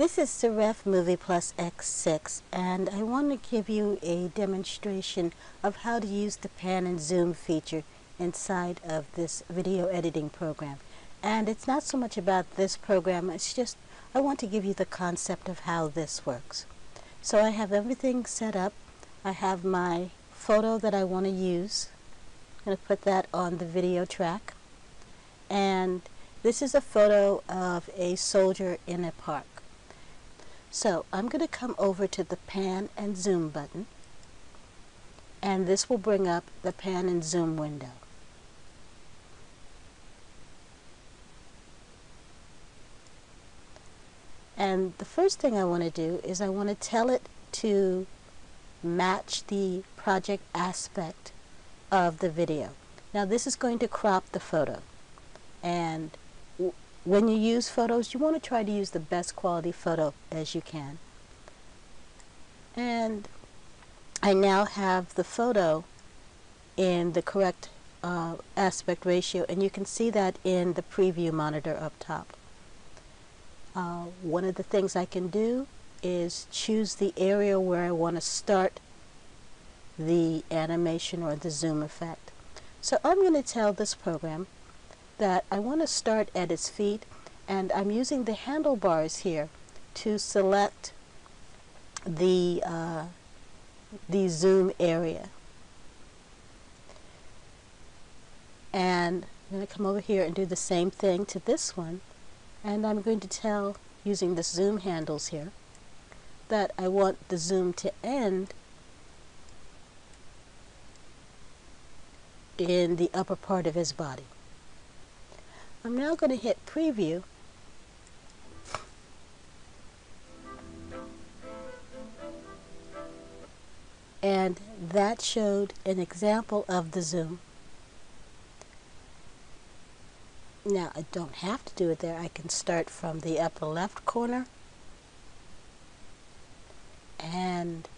This is Serif Movie Plus X6 and I want to give you a demonstration of how to use the pan and zoom feature inside of this video editing program. And it's not so much about this program, it's just I want to give you the concept of how this works. So I have everything set up. I have my photo that I want to use. I'm going to put that on the video track. And this is a photo of a soldier in a park. So I'm going to come over to the pan and zoom button and this will bring up the pan and zoom window. And the first thing I want to do is I want to tell it to match the project aspect of the video. Now this is going to crop the photo and when you use photos, you want to try to use the best quality photo as you can. And I now have the photo in the correct uh, aspect ratio, and you can see that in the preview monitor up top. Uh, one of the things I can do is choose the area where I want to start the animation or the zoom effect. So I'm going to tell this program that I want to start at its feet and I'm using the handlebars here to select the, uh, the zoom area. And I'm going to come over here and do the same thing to this one and I'm going to tell using the zoom handles here that I want the zoom to end in the upper part of his body. I'm now going to hit preview and that showed an example of the zoom. Now I don't have to do it there. I can start from the upper left corner and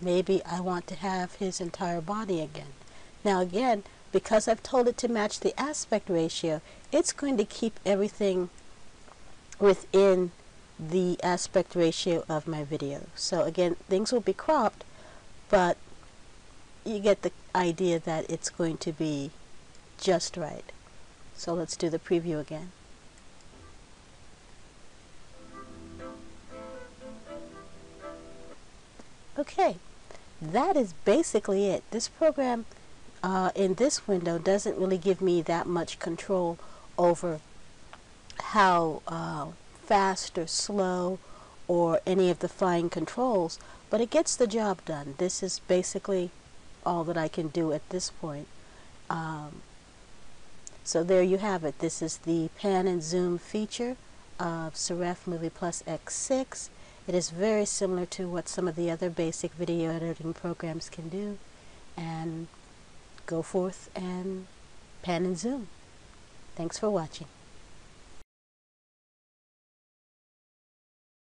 maybe I want to have his entire body again. Now again, because I've told it to match the aspect ratio, it's going to keep everything within the aspect ratio of my video. So again, things will be cropped, but you get the idea that it's going to be just right. So let's do the preview again. Okay, that is basically it. This program uh, in this window doesn't really give me that much control over how uh, fast or slow or any of the fine controls, but it gets the job done. This is basically all that I can do at this point. Um, so there you have it. This is the pan and zoom feature of Serif Movie Plus X6. It is very similar to what some of the other basic video editing programs can do. And go forth and pan and zoom. Thanks for watching.